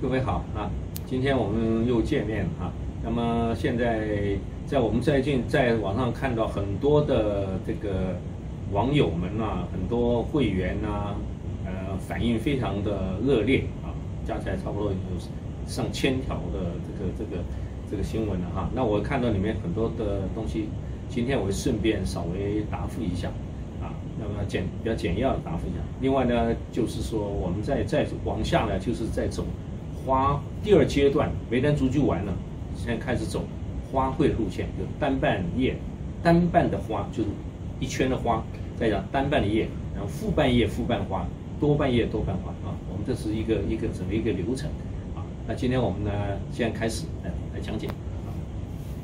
各位好啊，今天我们又见面了啊。那么现在在我们最近在网上看到很多的这个网友们啊，很多会员呐，呃，反应非常的热烈啊，加起来差不多有上千条的这个这个这个新闻了哈。那我看到里面很多的东西，今天我会顺便稍微答复一下啊。那么简比较简要的答复一下。另外呢，就是说我们在再往下呢，就是在走花第二阶段，梅丹竹就完了，现在开始走花卉路线，就单瓣叶、单瓣的花，就是一圈的花，再讲单瓣的叶，然后复瓣叶、复瓣花，多瓣叶、多瓣花啊。我们这是一个一个整个一个流程啊。那今天我们呢，现在开始来来讲解。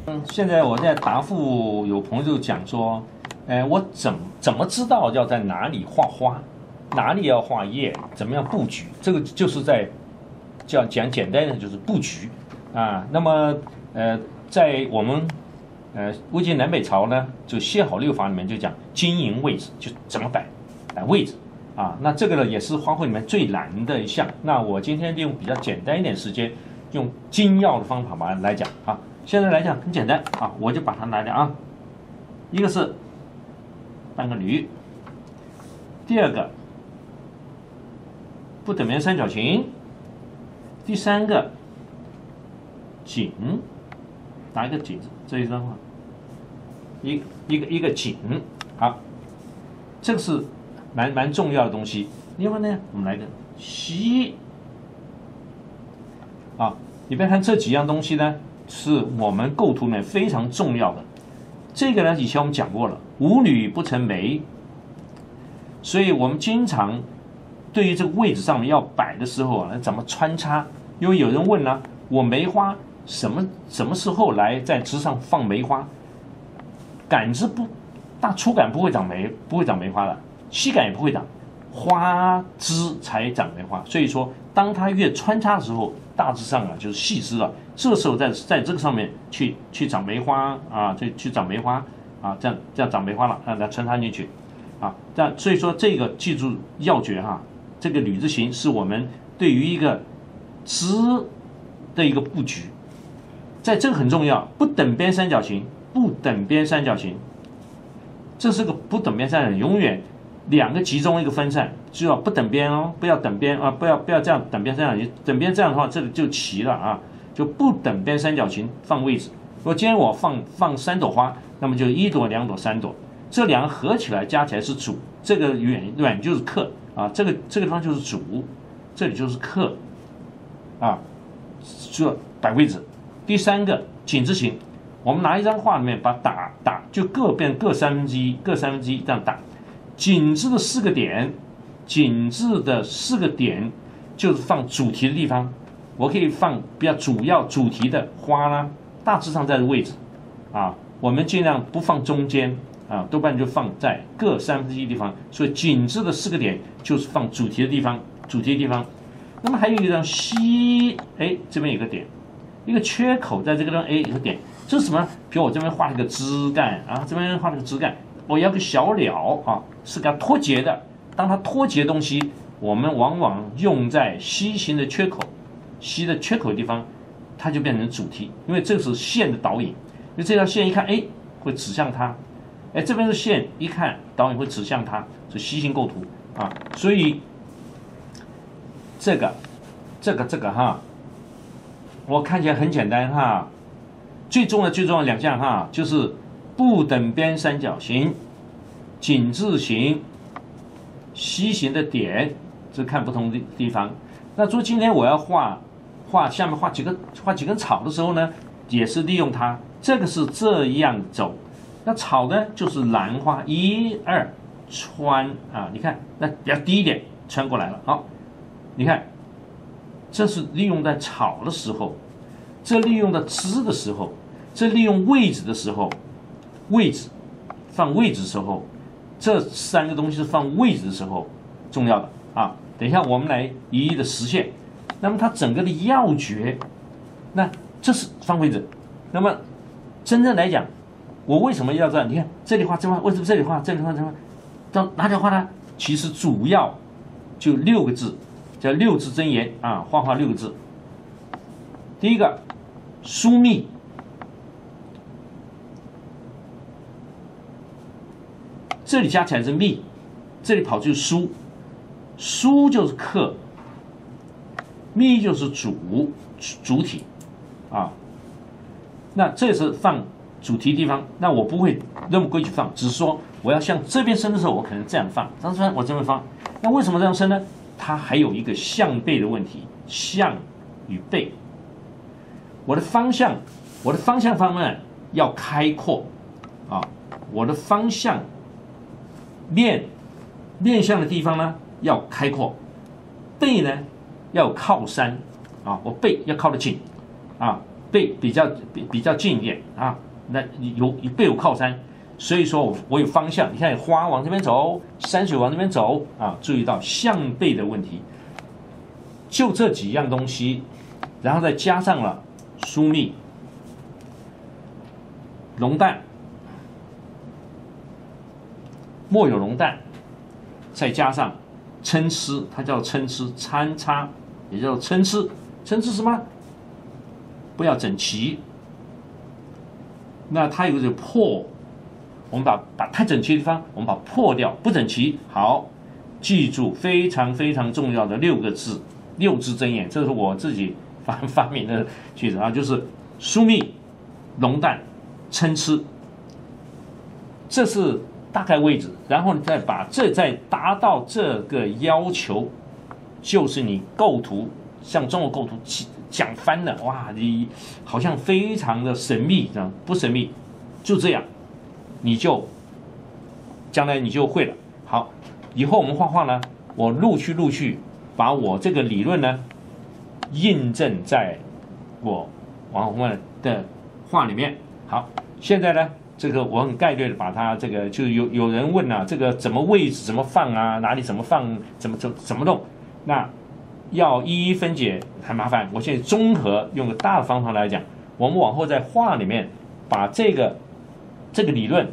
嗯，现在我在答复有朋友讲说。哎，我怎怎么知道要在哪里画花，哪里要画叶，怎么样布局？这个就是在叫讲简单的就是布局啊。那么呃，在我们呃魏晋南北朝呢，就写好六法里面就讲经营位置，就怎么摆摆位置啊。那这个呢也是花卉里面最难的一项。那我今天利用比较简单一点时间，用精要的方法把它来讲啊。现在来讲很简单啊，我就把它来讲啊，一个是。半个驴。第二个不等边三角形。第三个井，打一个井字，这一张画，一一个一个井，好，这个是蛮蛮重要的东西。另外呢，我们来个西，啊，你别看这几样东西呢，是我们构图里面非常重要的。这个呢，以前我们讲过了。无女不成梅，所以我们经常对于这个位置上面要摆的时候啊，怎么穿插？因为有人问呢，我梅花什么什么时候来在枝上放梅花？杆子不大粗杆不会长梅，不会长梅花的，细杆也不会长，花枝才长梅花。所以说，当它越穿插的时候，大致上啊就是细枝了。这时候在在这个上面去去长梅花啊，去去长梅花。啊，这样这样长梅花了，让它穿插进去，啊，这样所以说这个记住要诀哈，这个吕字形是我们对于一个枝的一个布局，在这个很重要，不等边三角形，不等边三角形，这是个不等边三角形，永远两个集中一个分散，就要不等边哦，不要等边啊，不要不要这样等边三角形，等边这样的话，这里就齐了啊，就不等边三角形放位置。如果今天我放放三朵花。那么就一朵、两朵、三朵，这两个合起来加起来是主，这个远远就是客啊，这个这个地方就是主，这里就是客啊，这摆位置。第三个井字形，我们拿一张画里面把打打就各变各三分之一，各三分之一这样打。井字的四个点，井字的四个点就是放主题的地方，我可以放比较主要主题的花啦，大致上在这个位置啊。我们尽量不放中间啊，多半就放在各三分之一地方。所以紧致的四个点就是放主题的地方，主题的地方。那么还有一张西，哎，这边有个点，一个缺口在这个地方，哎，有个点，这是什么？比如我这边画了个枝干啊，这边画了个枝干，我要个小鸟啊，是给它脱节的。当它脱节的东西，我们往往用在西形的缺口，西的缺口的地方，它就变成主题，因为这是线的导引。因为这条线一看，哎，会指向它，哎，这边的线一看，导演会指向它，是西形构图啊。所以这个、这个、这个哈，我看起来很简单哈。最重要、最重要两项哈，就是不等边三角形、井字形、西形的点，这看不同的地方。那说今天我要画画下面画几个画几根草的时候呢，也是利用它。这个是这样走，那草呢就是兰花一二穿啊，你看那比较低一点穿过来了，好，你看，这是利用在草的时候，这利用在枝的时候，这利用位置的时候，位置放位置的时候，这三个东西是放位置的时候重要的啊。等一下我们来一一的实现，那么它整个的要诀，那这是放位置，那么。真正来讲，我为什么要这样？你看这里画这画，为什么这里画这里画这画？到哪里画呢？其实主要就六个字，叫六字真言啊，画画六个字。第一个疏密，这里加起来是密，这里跑就是疏，疏就是客，密就是主主体啊。那这是放主题地方，那我不会那么规矩放，只是说我要向这边伸的时候，我可能这样放，这样伸我这么放。那为什么这样伸呢？它还有一个向背的问题，向与背。我的方向，我的方向方面要开阔啊，我的方向面面向的地方呢要开阔，背呢要靠山啊，我背要靠得近啊。背比较比比较近一点啊，那有背有靠山，所以说我我有方向。你看花往这边走，山水往这边走啊，注意到向背的问题。就这几样东西，然后再加上了疏密、龙蛋、莫有龙蛋，再加上参差，它叫参差参差，也叫参差，参差什么？不要整齐，那它有个破，我们把把太整齐的地方，我们把破掉，不整齐。好，记住非常非常重要的六个字，六字真言，这是我自己发发明的句子啊，就是疏密、浓淡、参差，这是大概位置。然后你再把这再达到这个要求，就是你构图像中国构图起。讲翻了哇！你好像非常的神秘，这样不神秘，就这样，你就将来你就会了。好，以后我们画画呢，我陆续陆续把我这个理论呢印证在我王宏万的画里面。好，现在呢，这个我很概略的把它这个，就有有人问啊，这个怎么位置怎么放啊？哪里怎么放？怎么怎怎么弄？那。要一一分解很麻烦，我现在综合用个大的方法来讲，我们往后在画里面把这个这个理论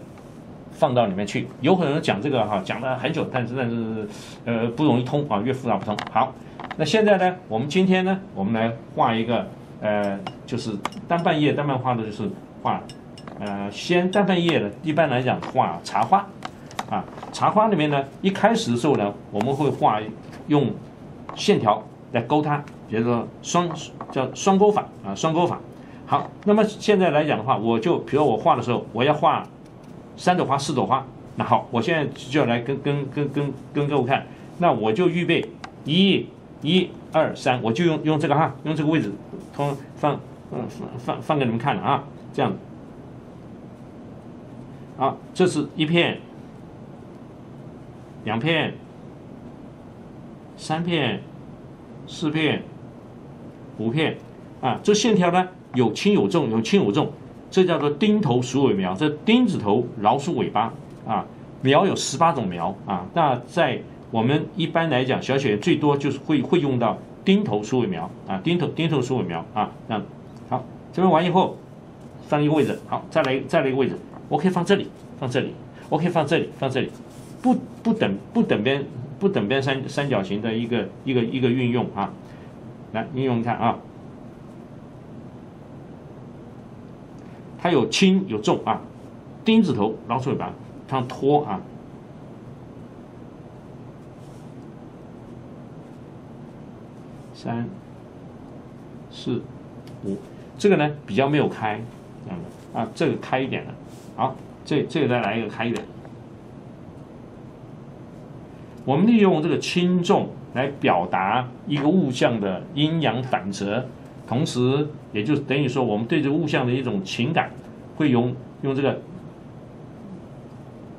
放到里面去。有可能讲这个哈，讲了很久，但是但是呃不容易通啊，越复杂不通。好，那现在呢，我们今天呢，我们来画一个呃，就是单半叶单瓣花的，就是画呃先单半叶的，一般来讲画茶花啊，茶花里面呢，一开始的时候呢，我们会画用。线条来勾它，比如说双叫双钩法啊，双钩法。好，那么现在来讲的话，我就比如我画的时候，我要画三朵花、四朵花。那好，我现在就要来跟跟跟跟跟各位看，那我就预备一、一、二、三，我就用用这个哈，用这个位置，通放嗯放放放给你们看了啊，这样子。好，这是一片，两片。三片、四片、图片啊，这线条呢有轻有重，有轻有重，这叫做钉头鼠尾苗。这钉子头老鼠尾巴啊，苗有十八种苗啊。那在我们一般来讲，小雪最多就是会会用到钉头鼠尾苗啊，钉头钉头鼠尾苗啊。那好，这边完以后放一个位置，好，再来再来一个位置，我可以放这里，放这里，我可以放这里，放这里，不不等不等边。不等边三三角形的一个一个一个运用啊，来运用看啊，它有轻有重啊，钉子头老鼠尾巴，它拖啊，三四五，这个呢比较没有开这样的。啊，这个开一点的，好，这这个再来一个开一点。我们利用这个轻重来表达一个物象的阴阳反折，同时也就等于说，我们对这个物象的一种情感，会用用这个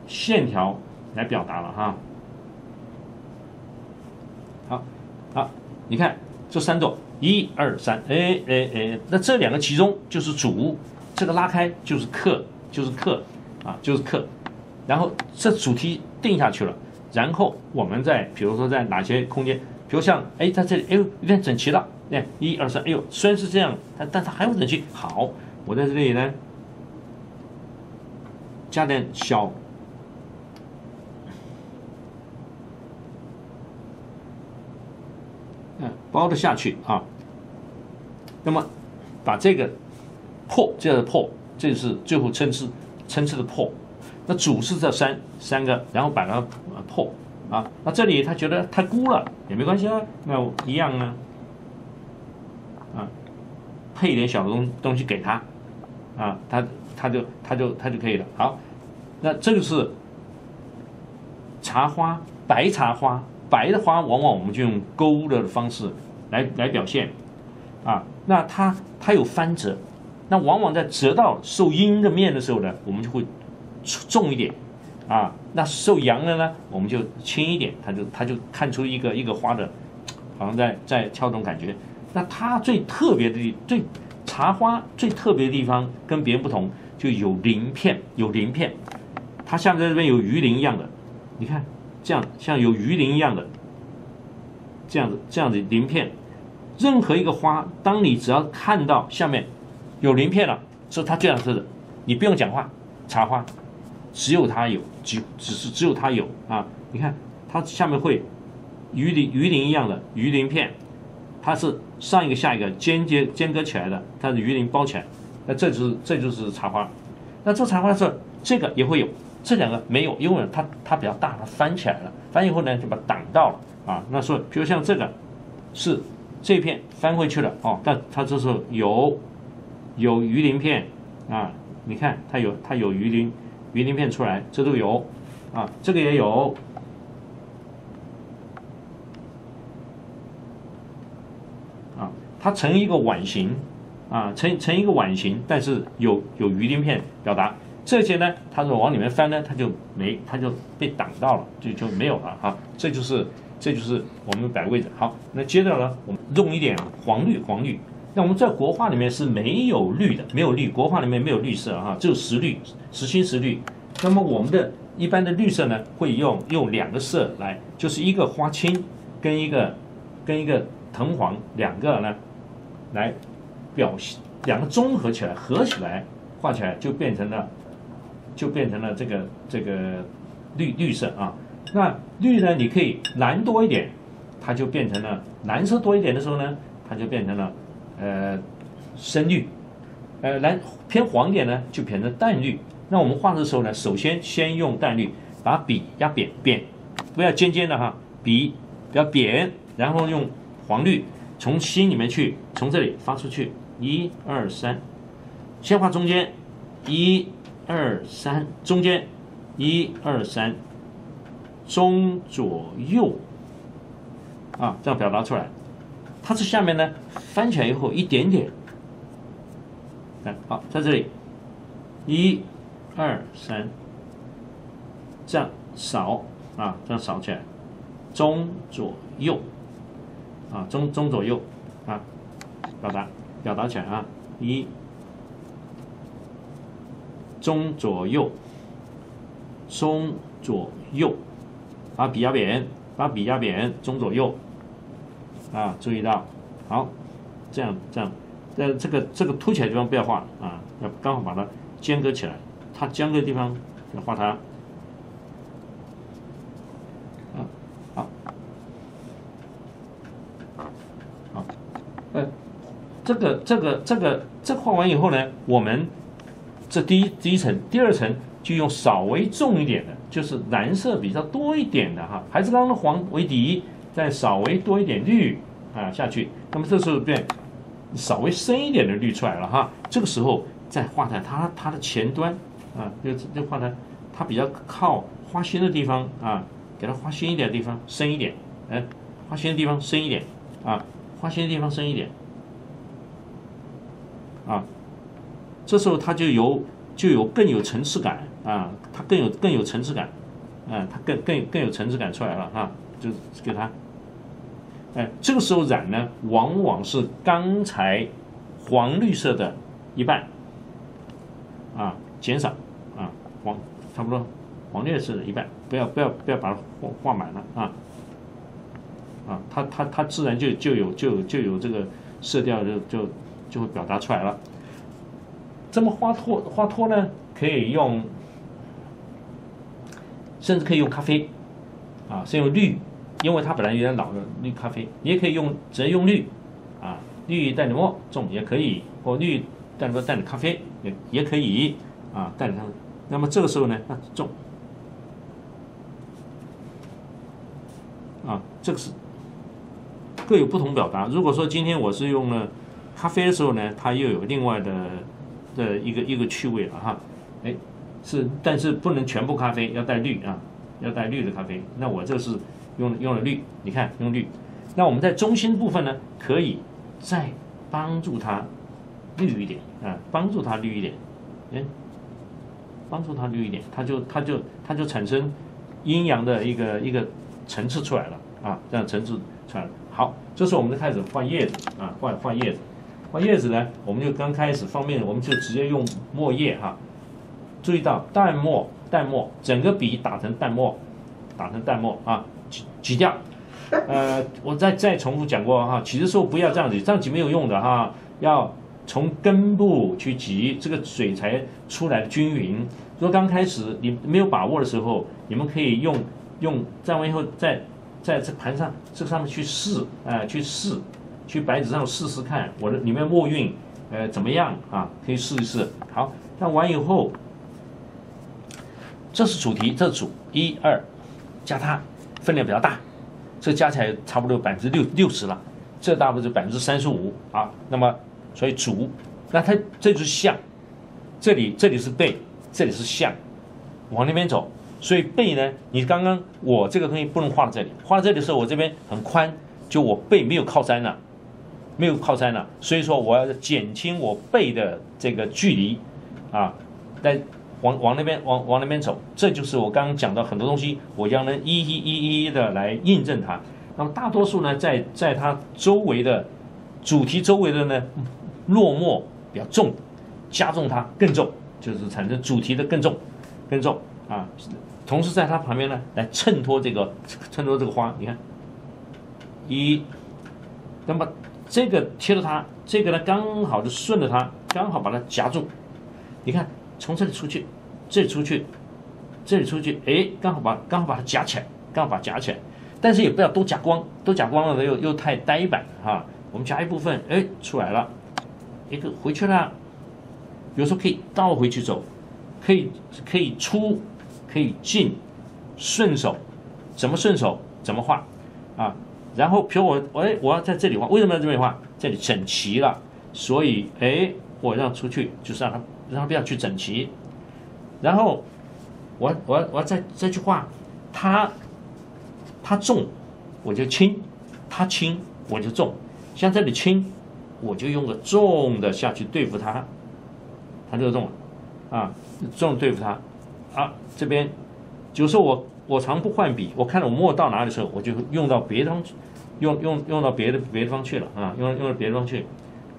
线条来表达了哈。好，好，你看这三朵，一二三，哎哎哎，那这两个其中就是主，这个拉开就是客，就是客啊，就是客，然后这主题定下去了。然后我们再比如说在哪些空间，比如像哎在这里哎呦有点整齐了，哎一二三哎呦虽然是这样，但但它还不整齐。好，我在这里呢加点小嗯包的下去啊。那么把这个破，这个破，这是最后称次称次的破。那主是这三三个，然后把它破啊。那这里他觉得太孤了也没关系啊，那一样啊，啊，配一点小东东西给他啊，他他就他就他就可以了。好，那这个是茶花，白茶花，白的花往往我们就用勾的方式来来表现啊。那它它有翻折，那往往在折到受阴的面的时候呢，我们就会。重一点，啊，那受阳的呢，我们就轻一点，它就它就看出一个一个花的，好像在在跳动感觉。那它最特别的地，最茶花最特别的地方跟别人不同，就有鳞片，有鳞片，它像在这边有鱼鳞一样的，你看这样像有鱼鳞一样的，这样子这样子鳞片，任何一个花，当你只要看到下面有鳞片了，是它最好吃的，你不用讲话，茶花。只有它有，只只是只有它有啊！你看它下面会鱼鳞鱼鳞一样的鱼鳞片，它是上一个下一个间接间隔起来的，它的鱼鳞包起来，那这就是这就是茶花。那这茶花是这个也会有，这两个没有，因为它它比较大，它翻起来了，翻以后呢就把挡到了啊。那说比如像这个是这片翻回去了哦，但它这时候有有鱼鳞片啊，你看它有它有鱼鳞。鱼鳞片出来，这都有，啊，这个也有，啊，它成一个碗形，啊，成成一个碗形，但是有有鱼鳞片表达，这些呢，它是往里面翻呢，它就没，它就被挡到了，就就没有了啊，这就是这就是我们摆位置。好，那接着呢，我们用一点黄绿，黄绿。那我们在国画里面是没有绿的，没有绿，国画里面没有绿色啊，只有石绿、石青、石绿。那么我们的一般的绿色呢，会用用两个色来，就是一个花青跟一个跟一个藤黄两个呢，来表现两个综合起来合起来画起来就变成了就变成了这个这个绿绿色啊。那绿呢，你可以蓝多一点，它就变成了蓝色多一点的时候呢，它就变成了。呃，深绿，呃，蓝偏黄点呢，就变成淡绿。那我们画的时候呢，首先先用淡绿，把笔压扁扁，不要尖尖的哈，笔不要扁，然后用黄绿从心里面去，从这里发出去，一二三，先画中间，一二三，中间，一二三，中左右，啊，这样表达出来。它这下面呢，翻起来以后一点点，看好在这里，一、二、三，这样扫啊，这样扫起来，中左右，啊中中左右啊，表达表达起来啊，一，中左右，中左右，把笔压扁，把笔压扁，中左右。啊，注意到，好，这样这样，在这个这个凸起来地方不要画啊，要刚好把它间隔起来。它间隔的地方要画它，啊，好，好，呃，这个这个这个这画完以后呢，我们这第一第一层、第二层就用稍微重一点的，就是蓝色比较多一点的哈，还是刚刚黄为底。再稍微多一点绿啊下去，那么这时候变稍微深一点的绿出来了哈。这个时候再画在它它的前端啊，就就画在它比较靠花心的地方啊，给它花心一点的地方深一点，哎，花心的地方深一点啊，花心的地方深一点啊。这时候它就有就有更有层次感啊，它更有更有层次感，嗯，它更更更有层次感出来了哈，就给它。哎，这个时候染呢，往往是刚才黄绿色的一半，啊，减少啊，黄差不多黄绿色的一半，不要不要不要把它画画满了啊，啊，它它它自然就就有就就有这个色调就就就会表达出来了。这么画托画托呢，可以用，甚至可以用咖啡，啊，是用绿。因为它本来有点老的绿咖啡，你也可以用直接用绿，啊，绿带点墨重也可以，或绿带着墨带点咖啡也也可以啊，带点它。那么这个时候呢，那重啊，这个是各有不同表达。如果说今天我是用了咖啡的时候呢，它又有另外的的一个一个趣味了哈。哎，是，但是不能全部咖啡，要带绿啊，要带绿的咖啡。那我这是用用了绿，你看用绿。那我们在中心部分呢，可以再帮助它绿一点啊，帮助它绿一点，哎，帮助它绿一点，它就它就它就产生阴阳的一个一个层次出来了啊，这样层次出来了。好，这时候我们就开始换叶子啊，换换叶子，换叶子呢，我们就刚开始方面，我们就直接用墨叶哈，注意到淡墨淡墨，整个笔打成淡墨，打成淡墨啊，挤挤掉。呃，我再再重复讲过哈，挤的时候不要这样子，这样挤没有用的哈，要从根部去挤，这个水才出来均匀。如果刚开始你没有把握的时候，你们可以用用蘸完以后，在在这盘上这上面去试，呃，去试，去白纸上试试看，我的里面墨韵呃怎么样啊？可以试一试。好，那完以后，这是主题，这是主一二，加它分量比较大。这加起来差不多百分之六六十了，这大部分是百分之三十五啊。那么，所以足，那它这就是相，这里这里是背，这里是相，往那边走。所以背呢，你刚刚我这个东西不能画到这里，画到这里的时候，我这边很宽，就我背没有靠山了，没有靠山了。所以说我要减轻我背的这个距离啊，但。往往那边往往那边走，这就是我刚刚讲到很多东西，我将能一一一一的来印证它。那么大多数呢，在在它周围的主题周围的呢，落墨比较重，加重它更重，就是产生主题的更重更重啊。同时在它旁边呢，来衬托这个衬托这个花，你看一，那么这个贴着它，这个呢刚好就顺着它，刚好把它夹住，你看。从这里出去，这里出去，这里出去，哎，刚好把刚好把它夹起来，刚好把它夹起来，但是也不要都夹光，都夹光了又又太呆板哈。我们夹一部分，哎，出来了，一个回去了。有时候可以倒回去走，可以可以出，可以进，顺手，怎么顺手怎么画啊？然后比如我，哎，我要在这里画，为什么要这边画？这里整齐了，所以哎，我让出去就是让它。让它不要去整齐，然后我我我再再去画，它它重我就轻，它轻我就重，像这里轻，我就用个重的下去对付它，它就重了啊，重对付它啊。这边有时候我我常不换笔，我看到我墨到哪里的时候，我就用到别的地方，用用用到别的别的地方去了啊，用用到别的地方去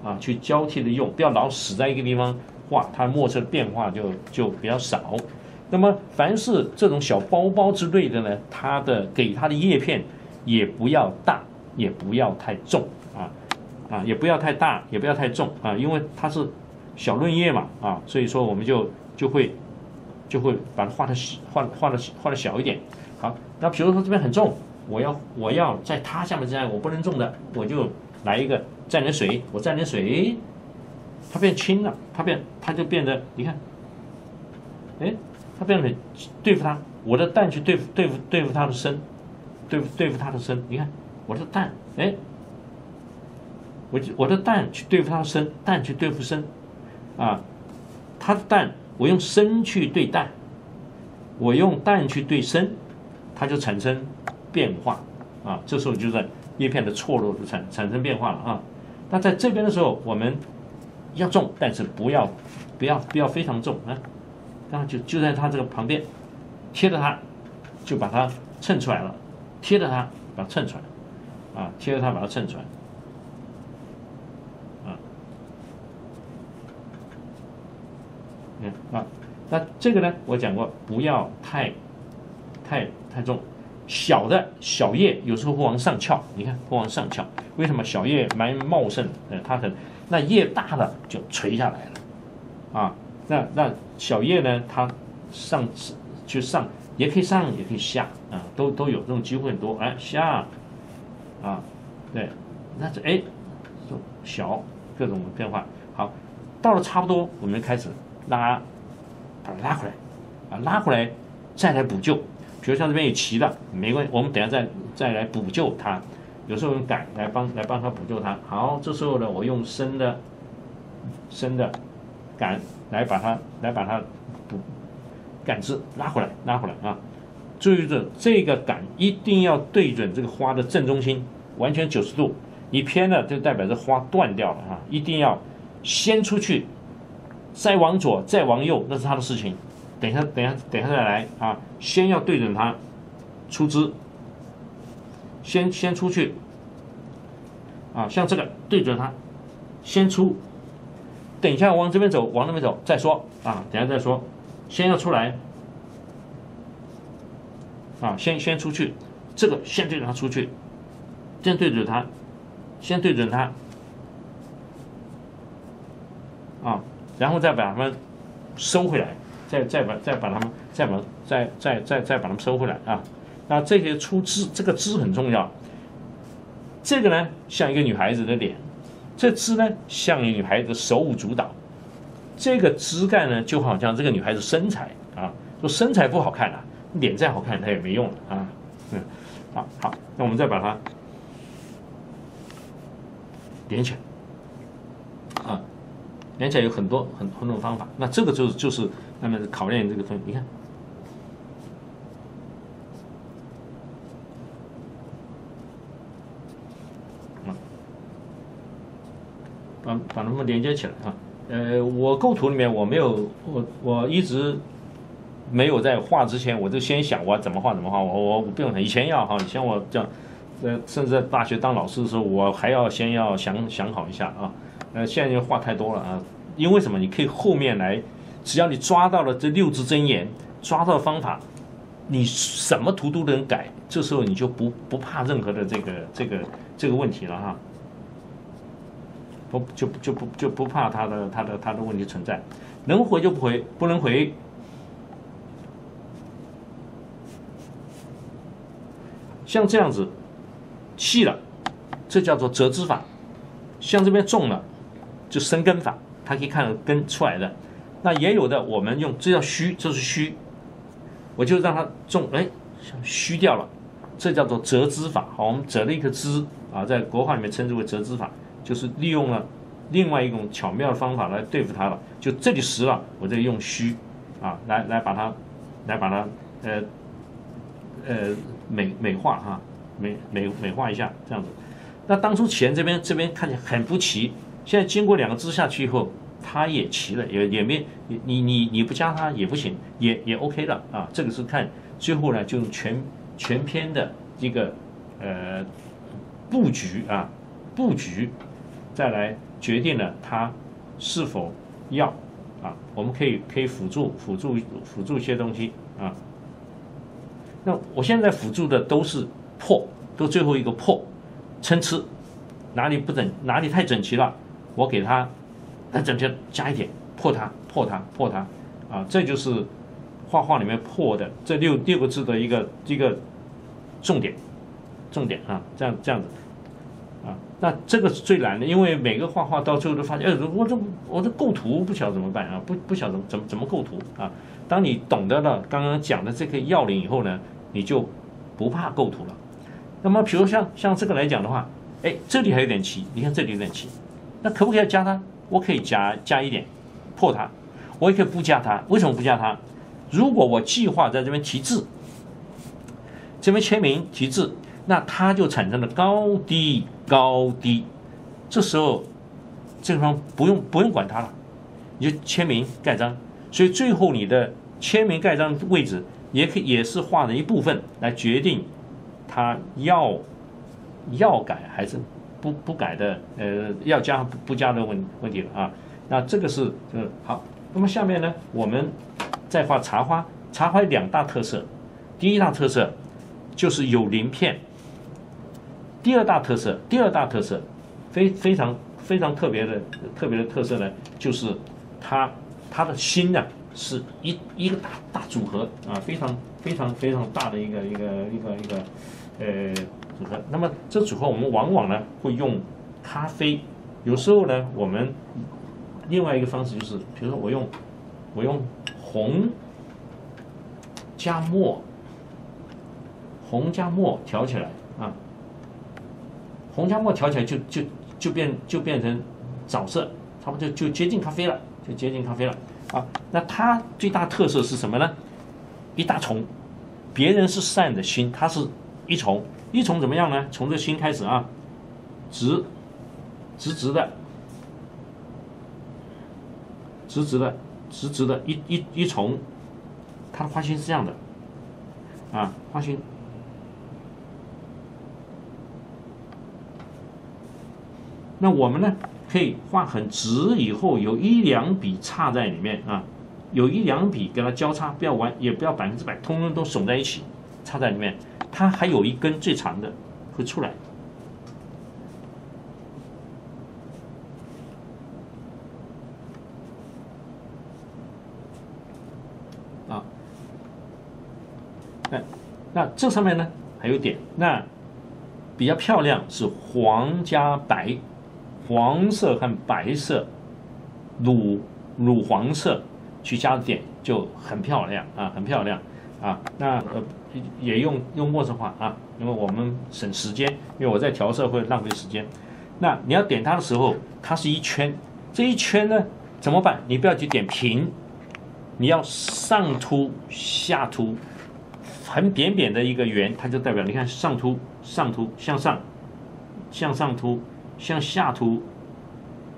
啊，去交替的用，不要老死在一个地方。画它墨色变化就就比较少，那么凡是这种小包包之类的呢，它的给它的叶片也不要大，也不要太重啊啊，也不要太大，也不要太重啊，因为它是小嫩叶嘛啊，所以说我们就就会就会把它画的画画的画的小一点。好，那比如说这边很重，我要我要在它下面这样，我不能重的，我就来一个蘸点水，我蘸点水。它变轻了，它变，它就变得，你看，哎，它变得对付它，我的蛋去对付对付对付它的身，对付对付它的身，你看我的蛋，哎，我我的蛋去对付它的身，蛋去对付身，啊，它的蛋我用身去对蛋，我用蛋去对身，它就产生变化，啊，这时候就在叶片的错落就产产生变化了啊，那在这边的时候我们。要重，但是不要，不要，不要非常重啊！刚刚就就在它这个旁边，贴着它，就把它衬出来了。贴着它，把它衬出来，啊，贴着它把它衬出来，啊，嗯啊，那这个呢，我讲过，不要太，太太重，小的小叶有时候会往上翘，你看会往上翘，为什么？小叶蛮茂盛，呃，它很。那叶大了就垂下来了，啊，那那小叶呢？它上去上也可以上，也可以下啊，都都有这种机会很多。哎，下，啊，对，那这哎小各种变化。好，到了差不多，我们就开始拉，把它拉回来，啊，拉回来再来补救。比如像这边有齐的，没关系，我们等下再再来补救它。有时候用杆来帮来帮它补救它。好，这时候呢，我用深的深的杆来把它来把它补杆子拉回来，拉回来啊！注意着这个杆一定要对准这个花的正中心，完全九十度。你偏了，就代表这花断掉了啊！一定要先出去，再往左，再往右，那是他的事情。等一下，等一下，等一下再来啊！先要对准它出枝。先先出去，啊，像这个对准它，先出，等一下往这边走，往那边走再说。啊，等下再说，先要出来，啊，先先出去，这个先对准它出去，先对准它，先对准它，啊，然后再把它们收回来，再再把再把它们再把再再再再把它们收回来。啊。那这些出枝，这个枝很重要。这个呢，像一个女孩子的脸；这枝呢，像一个女孩子手舞足蹈。这个枝干呢，就好像这个女孩子身材啊，说身材不好看啊，脸再好看它也没用啊。嗯，好好，那我们再把它连起来啊，连起来有很多很很多方法。那这个就是就是那么考验这个东西，你看。把它们连接起来啊，呃，我构图里面我没有，我我一直没有在画之前，我就先想我怎么画怎么画，我我不用以前要哈，以前我这样，呃，甚至在大学当老师的时候，我还要先要想想好一下啊，呃，现在就画太多了啊，因为什么？你可以后面来，只要你抓到了这六字真言，抓到方法，你什么图都能改，这时候你就不不怕任何的这个这个这个问题了哈。不就就不就不怕他的他的他的问题存在，能回就不回，不能回，像这样子细了，这叫做折枝法；像这边重了，就生根法，它可以看到根出来的。那也有的，我们用这叫虚，这是虚，我就让它重，哎，虚掉了，这叫做折枝法。好，我们折了一个枝啊，在国画里面称之为折枝法。就是利用了另外一种巧妙的方法来对付它了。就这里实了，我这里用虚，啊，来来把它，来把它，呃，呃美美化哈，美美美化一下这样子。那当初钱这边这边看起来很不齐，现在经过两个支下去以后，它也齐了，也也没你你你你不加它也不行，也也 OK 了啊。这个是看最后呢，就全全篇的一个呃布局啊布局。再来决定了它是否要啊，我们可以可以辅助辅助辅助一些东西啊。那我现在辅助的都是破，都最后一个破，参差，哪里不整哪里太整齐了，我给它再整齐加一点破它破它破它啊，这就是画画里面破的这六六个字的一个一个重点重点啊，这样这样子。啊那这个是最难的，因为每个画画到最后都发现，哎，我这我这构图不晓得怎么办啊？不不晓得怎么怎么构图啊？当你懂得了刚刚讲的这个要领以后呢，你就不怕构图了。那么，比如像像这个来讲的话，哎，这里还有点齐，你看这里有点齐，那可不可以加它？我可以加加一点破它，我也可以不加它。为什么不加它？如果我计划在这边题字，这边签名题字。那它就产生了高低高低，这时候这方不用不用管它了，你就签名盖章。所以最后你的签名盖章位置也可以也是画的一部分来决定它要要改还是不不改的，呃，要加不不加的问问题了啊。那这个是呃好。那么下面呢，我们再画茶花。茶花两大特色，第一大特色就是有鳞片。第二大特色，第二大特色，非非常非常特别的特别的特色呢，就是它它的心呢是一一个大大组合啊，非常非常非常大的一个一个一个一个呃组合。那么这组合我们往往呢会用咖啡有时候呢，我们另外一个方式就是，比如说我用我用红加墨，红加墨调起来，红加墨调起来就就就变就变成枣色，差不多就就接近咖啡了，就接近咖啡了啊。那它最大特色是什么呢？一大丛，别人是善的心，它是一丛，一丛怎么样呢？从这心开始啊，直。直直的，直直的，直直的，一一一丛，它的花心是这样的，啊，花心。那我们呢，可以画很直，以后有一两笔插在里面啊，有一两笔给它交叉，不要完，也不要百分之百，通通都耸在一起，插在里面。它还有一根最长的会出来。那这上面呢还有点，那比较漂亮是黄加白，黄色和白色，乳乳黄色去加点就很漂亮啊，很漂亮啊。那呃也用用墨色画啊，因为我们省时间，因为我在调色会浪费时间。那你要点它的时候，它是一圈，这一圈呢怎么办？你不要去点平，你要上凸下凸。很扁扁的一个圆，它就代表你看上凸上凸向上，向上凸向下涂，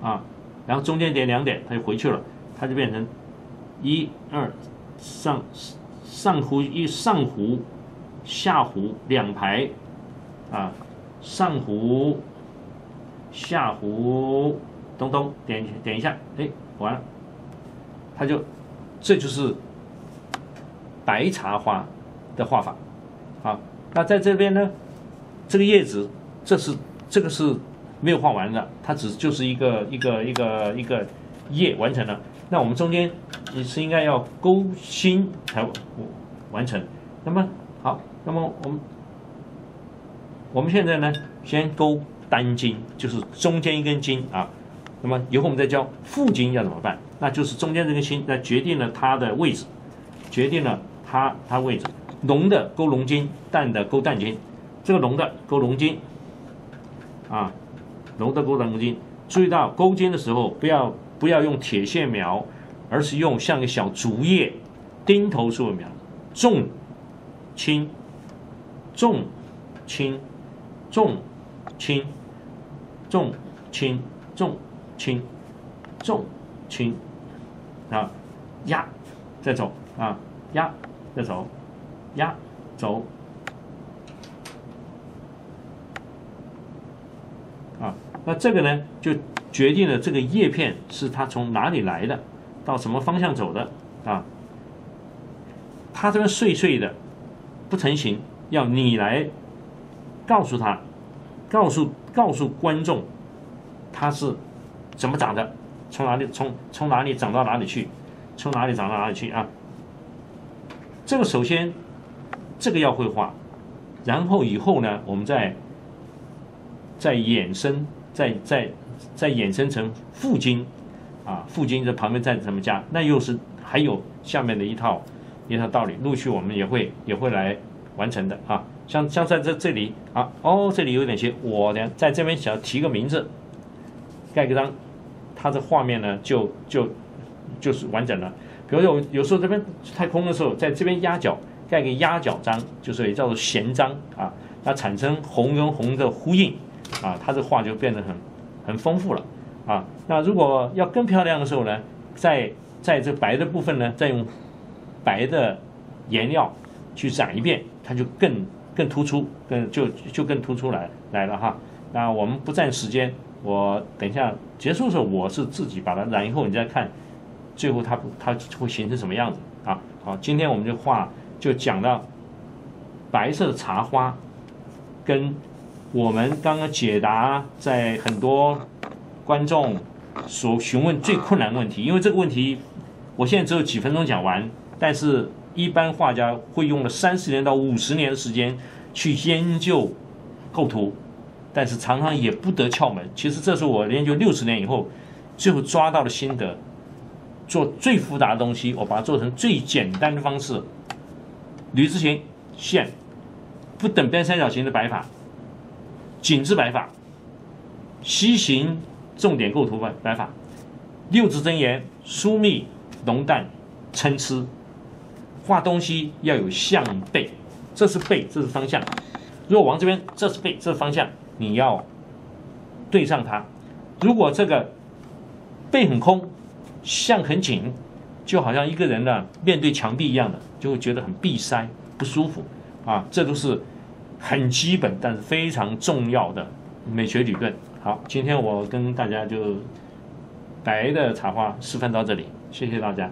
啊，然后中间点两点，它就回去了，它就变成一二上上弧一上弧下弧两排，啊，上弧下弧咚咚点点一下，哎，完了，它就这就是白茶花。的画法，好，那在这边呢，这个叶子，这是这个是没有画完的，它只就是一个一个一个一个叶完成了。那我们中间也是应该要勾心才完成。那么好，那么我们我们现在呢，先勾单筋，就是中间一根筋啊。那么以后我们再教副筋要怎么办？那就是中间这根筋，那决定了它的位置，决定了它它位置。浓的勾龙筋，淡的勾淡筋。这个浓的勾龙筋，啊，龙的勾龙筋。注意到勾尖的时候，不要不要用铁线描，而是用像个小竹叶、钉头似的描，重、轻、重、轻、重、轻、重、轻、重、轻、重、轻，啊，压，再走啊，压，再走。压走啊，那这个呢，就决定了这个叶片是它从哪里来的，到什么方向走的啊？它这边碎碎的，不成形，要你来告诉他，告诉告诉观众，它是怎么长的，从哪里从从哪里长到哪里去，从哪里长到哪里去啊？这个首先。这个要会画，然后以后呢，我们再再衍生，再再再衍生成副经，啊，副经在旁边再怎么加，那又是还有下面的一套一套道理，陆续我们也会也会来完成的啊。像像在这这里啊，哦，这里有点些，我呢在这边想要提个名字，盖个章，它的画面呢就就就是完整了。比如说有有时候这边太空的时候，在这边压脚。盖个压脚章，就是也叫做弦章啊，那产生红跟红的呼应啊，它这画就变得很很丰富了啊。那如果要更漂亮的时候呢，在在这白的部分呢，再用白的颜料去染一遍，它就更更突出，更就就更突出来来了哈。那我们不占时间，我等一下结束的时候，我是自己把它染以后，你再看最后它它会形成什么样子啊？好，今天我们就画。就讲到白色的茶花，跟我们刚刚解答在很多观众所询问最困难的问题，因为这个问题我现在只有几分钟讲完，但是一般画家会用了三十年到五十年的时间去研究构图。但是常常也不得窍门。其实这是我研究六十年以后，最后抓到的心得。做最复杂的东西，我把它做成最简单的方式。铝字形线，不等边三角形的摆法，紧致摆法，西形重点构图摆摆法，六字真言疏密浓淡参差，画东西要有向背，这是背，这是方向。如果往这边，这是背，这是方向，你要对上它。如果这个背很空。向很紧，就好像一个人呢面对墙壁一样的，就会觉得很闭塞不舒服啊。这都是很基本但是非常重要的美学理论。好，今天我跟大家就白的茶花示范到这里，谢谢大家。